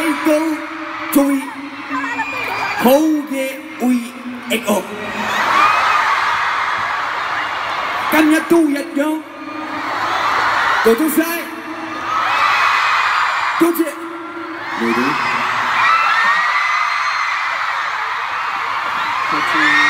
Seiko Chui. Hoge Ui Eko Căn nhà tu nhật nhớ Tổ chức sai. Câu chuyện Đối đúng Câu chuyện